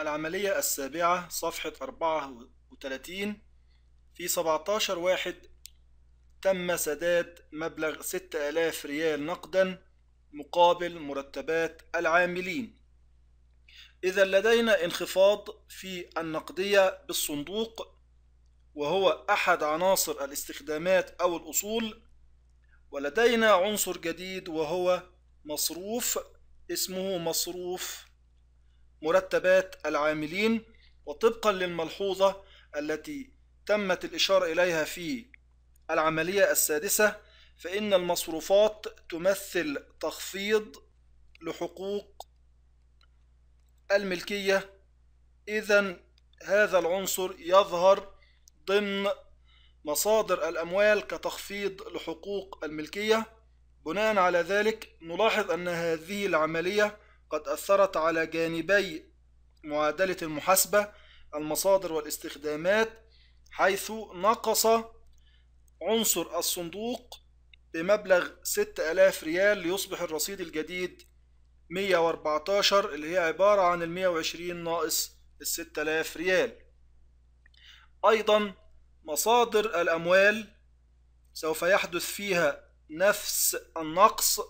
العملية السابعة صفحة 34 في 17 واحد تم سداد مبلغ 6000 ريال نقدا مقابل مرتبات العاملين. إذا لدينا انخفاض في النقدية بالصندوق وهو أحد عناصر الاستخدامات أو الأصول ولدينا عنصر جديد وهو مصروف اسمه مصروف مرتبات العاملين وطبقا للملحوظة التي تمت الإشارة إليها في العملية السادسة فإن المصروفات تمثل تخفيض لحقوق الملكية. إذا هذا العنصر يظهر ضمن مصادر الأموال كتخفيض لحقوق الملكية. بناء على ذلك نلاحظ أن هذه العملية قد أثرت على جانبي معادلة المحاسبة المصادر والاستخدامات حيث نقص عنصر الصندوق بمبلغ 6000 ريال ليصبح الرصيد الجديد 114 اللي هي عبارة عن ال 120 ناقص ال 6000 ريال. أيضا مصادر الأموال سوف يحدث فيها نفس النقص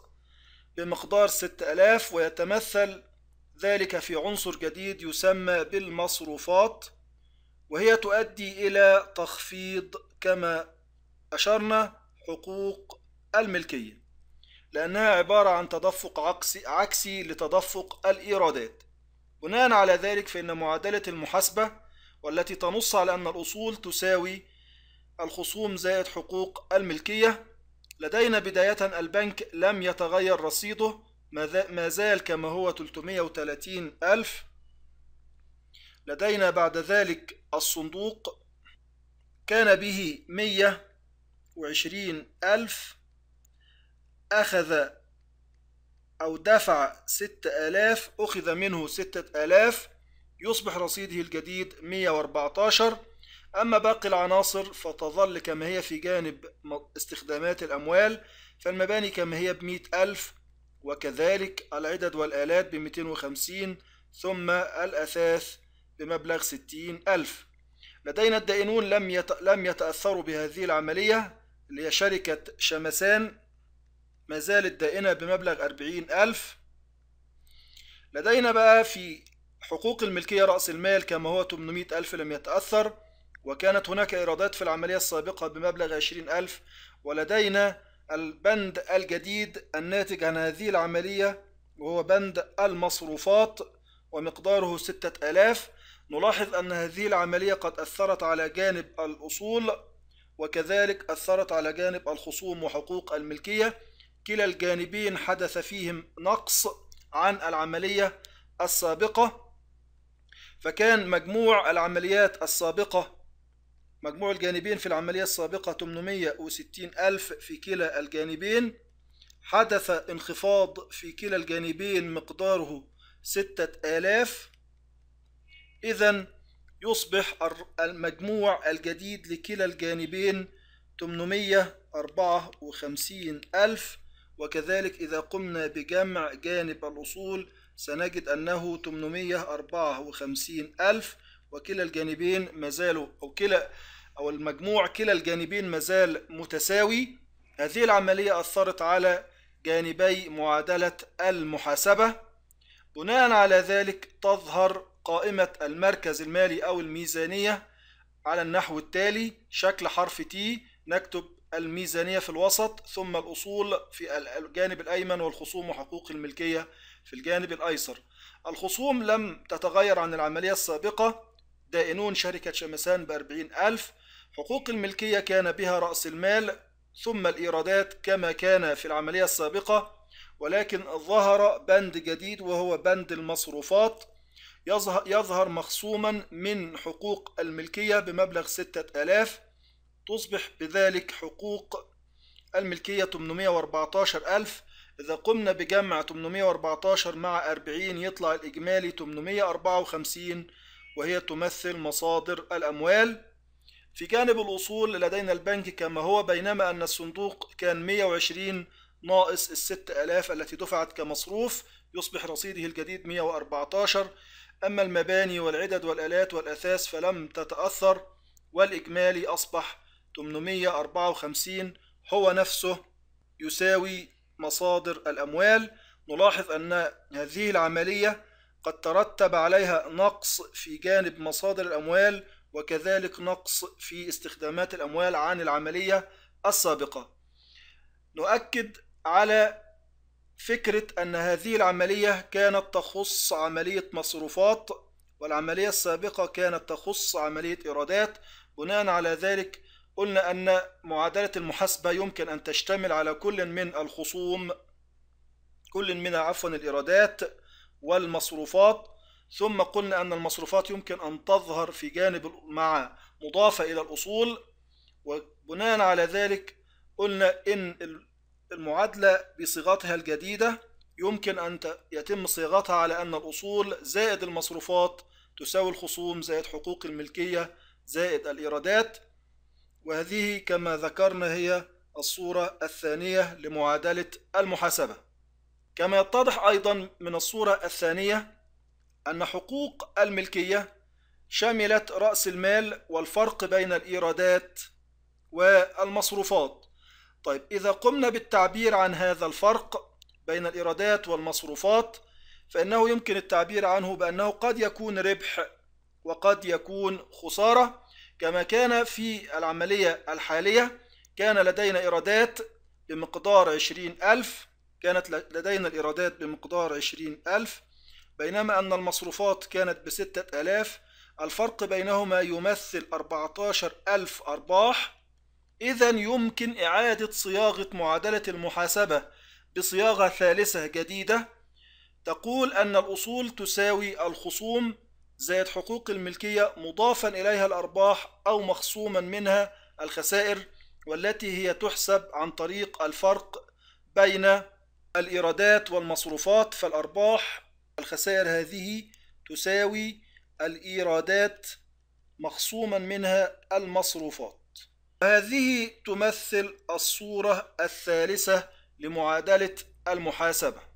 بمقدار 6000 ويتمثل ذلك في عنصر جديد يسمى بالمصروفات وهي تؤدي إلى تخفيض كما أشرنا حقوق الملكية لأنها عبارة عن تدفق عكسي, عكسي لتدفق الإيرادات. بناء على ذلك فإن معادلة المحاسبة والتي تنص على أن الأصول تساوي الخصوم زائد حقوق الملكية لدينا بداية البنك لم يتغير رصيده ما زال كما هو 330 ألف. لدينا بعد ذلك الصندوق كان به 120 ألف. أخذ أو دفع 6000 أخذ منه 6000 يصبح رصيده الجديد 114 أما باقي العناصر فتظل كما هي في جانب استخدامات الأموال فالمباني كما هي بمئة ألف وكذلك العدد والآلات بمئتين وخمسين ثم الأثاث بمبلغ ستين ألف. لدينا الدائنون لم. لم يتأثروا بهذه العملية اللي هي شركة شمسان. ما زالت دائنة بمبلغ أربعين ألف. لدينا بقى في حقوق الملكية رأس المال كما هو 800 ألف لم يتأثر. وكانت هناك إيرادات في العملية السابقة بمبلغ 20 ألف ولدينا البند الجديد الناتج عن هذه العملية وهو بند المصروفات ومقداره ستة ألاف. نلاحظ أن هذه العملية قد أثرت على جانب الأصول وكذلك أثرت على جانب الخصوم وحقوق الملكية. كلا الجانبين حدث فيهم نقص عن العملية السابقة فكان مجموع العمليات السابقة مجموع الجانبين في العملية السابقة 860 ألف في كلا الجانبين. حدث انخفاض في كلا الجانبين مقداره ستة آلاف. إذا يصبح المجموع الجديد لكلا الجانبين 854 ألف. وكذلك إذا قمنا بجمع جانب الأصول سنجد أنه 854 ألف. وكلا الجانبين ما زالوا أو كلا أو المجموع كلا الجانبين ما زال متساوي. هذه العملية أثرت على جانبي معادلة المحاسبة. بناء على ذلك تظهر قائمة المركز المالي أو الميزانية على النحو التالي شكل حرف تي نكتب الميزانية في الوسط ثم الأصول في الجانب الأيمن والخصوم وحقوق الملكية في الجانب الأيسر. الخصوم لم تتغير عن العملية السابقة دائنون شركة شمسان بأربعين ألف حقوق الملكية كان بها رأس المال ثم الإيرادات كما كان في العملية السابقة ولكن ظهر بند جديد وهو بند المصروفات يظهر مخصوما من حقوق الملكية بمبلغ ستة ألاف تصبح بذلك حقوق الملكية 814 ألف. إذا قمنا بجمع 814 مع 40 يطلع الإجمالي 854 وهي تمثل مصادر الأموال. في جانب الأصول لدينا البنك كما هو بينما أن الصندوق كان 120 ناقص الست ألاف التي دفعت كمصروف يصبح رصيده الجديد 114 أما المباني والعدد والآلات والأثاث فلم تتأثر والإجمالي أصبح 854 هو نفسه يساوي مصادر الأموال. نلاحظ أن هذه العملية قد ترتب عليها نقص في جانب مصادر الأموال وكذلك نقص في استخدامات الأموال عن العملية السابقة. نؤكد على فكرة أن هذه العملية كانت تخص عملية مصروفات والعملية السابقة كانت تخص عملية إيرادات. بناء على ذلك قلنا أن معادلة المحاسبة يمكن أن تشتمل على كل من الخصوم كل من عفوا الإيرادات. والمصروفات ثم قلنا أن المصروفات يمكن أن تظهر في جانب مع مضافة إلى الأصول وبناء على ذلك قلنا إن المعادلة بصيغتها الجديدة يمكن أن يتم صياغتها على أن الأصول زائد المصروفات تساوي الخصوم زائد حقوق الملكية زائد الإيرادات وهذه كما ذكرنا هي الصورة الثانية لمعادلة المحاسبة. كما يتضح أيضا من الصورة الثانية أن حقوق الملكية شملت رأس المال والفرق بين الإيرادات والمصروفات. طيب إذا قمنا بالتعبير عن هذا الفرق بين الإيرادات والمصروفات فإنه يمكن التعبير عنه بأنه قد يكون ربح وقد يكون خسارة. كما كان في العملية الحالية كان لدينا إيرادات بمقدار عشرين ألف كانت لدينا الإيرادات بمقدار عشرين ألف بينما أن المصروفات كانت بستة ألاف الفرق بينهما يمثل أربعة عشر ألف أرباح. إذا يمكن إعادة صياغة معادلة المحاسبة بصياغة ثالثة جديدة. تقول أن الأصول تساوي الخصوم زائد حقوق الملكية مضافا إليها الأرباح أو مخصوما منها الخسائر والتي هي تحسب عن طريق الفرق بين الإيرادات والمصروفات فالأرباح الخسائر هذه تساوي الإيرادات مخصوما منها المصروفات. هذه تمثل الصورة الثالثة لمعادلة المحاسبة.